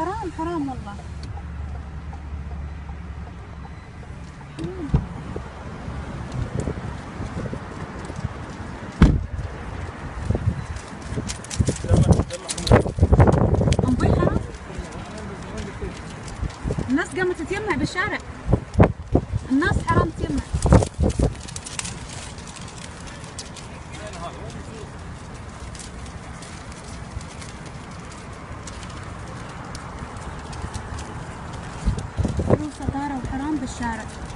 حرام حرام والله. الناس قامت تتجمع بالشارع. فلوس صدارة وحرام بالشارع